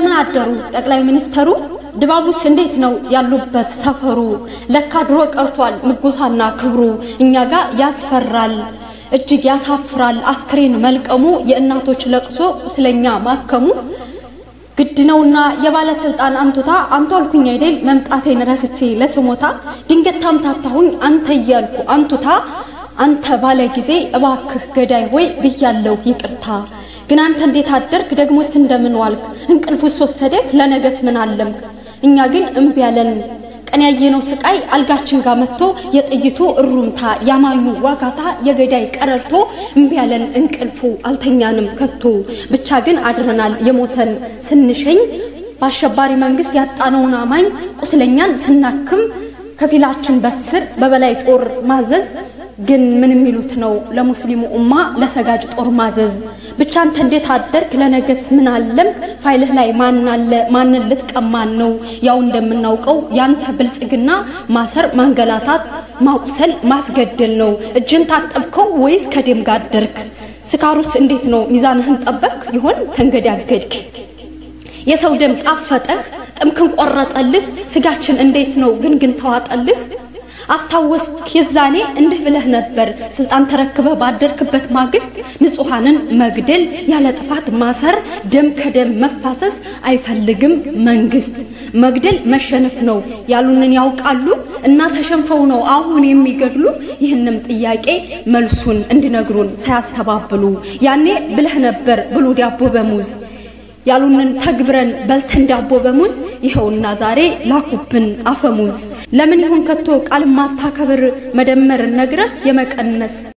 እንደምን አደሩ ጠቅላይ ሚኒስተሩ? ድባቡስ እንዴት ነው ያሉበት ሰፈሩ? ለካ ድሮ ቀርቷል ምጎሳና ክብሩ። እኛ ጋር ያስፈራል እጅግ ያሳፍራል አስክሬን መልቀሙ፣ የእናቶች ለቅሶ ቁስለኛ ማከሙ። ግድ ነውና የባለስልጣን አንቱታ አንቱ አልኩኝ አይደል መምጣቴን ረስቼ ለስሞታ ድንገት ታምታታሁኝ አንተ እያልኩ አንቱታ አንተ ባለ ጊዜ እባክህ ገዳይ ሆይ ብያለሁ ይቅርታ። ግን አንተ እንዴት አደርክ? ደግሞስ እንደምን ዋልክ? እንቅልፉስ ወሰደህ? ለነገስ ምን አለምክ? እኛ ግን እምቢ ያለን ቀን ያየነው ስቃይ አልጋችን ጋር መጥቶ የጥይቱ እሩምታ ያማኙ ዋጋታ የገዳይ ቀረርቶ እምቢ ያለን እንቅልፉ አልተኛንም ከቶ። ብቻ ግን አድረናል የሞተን። ስንሸኝ በአሸባሪ መንግስት ያጣነውን አማኝ ቁስለኛን ስናክም ከፊላችን በስር በበላይ ጦር ማዘዝ ግን ምን የሚሉት ነው? ለሙስሊሙ ኡማ ለሰጋጅ ጦር ማዘዝ ብቻ አንተ እንዴት አደርክ? ለነገስ ምን አለም? ፋይልህ ላይ ማን አለ? ማንን ልትቀማን ነው? ያው እንደምናውቀው ያንተ ብልጽግና ማሰር ማንገላታት ማቁሰል ማስገደል ነው። እጅን ታጠብከው ወይስ ከደም ጋር አደርክ ስካሩስ እንዴት ነው? ሚዛንህን ጠበቅ ይሆን ተንገዳገድክ የሰው ደም ጣፈጠህ ጥምክን ቆረጠልህ። ስጋችን እንዴት ነው ግን ግን ተዋጠልህ አስታወስክ የዛኔ እንዲህ ብለህ ነበር። ስልጣን ተረክበ ባደርክበት ማግስት ንጹሃንን መግደል ያለ ጥፋት ማሰር ደም ከደም መፋሰስ አይፈልግም መንግስት። መግደል መሸነፍ ነው ያሉንን ያውቃሉ እና ተሸንፈው ነው አሁን የሚገድሉ። ይህንም ጥያቄ መልሱን እንዲነግሩን ሳያስተባብሉ ያኔ ብለህ ነበር ብሉ ዳቦ በሙዝ ያሉንን ተግብረን በልተን ዳቦ በሙዝ ይኸውና ዛሬ ላኩብን አፈሙዝ። ለምን ይሆን ከቶ ቃል ማታከብር መደመር ነግረህ የመቀነስ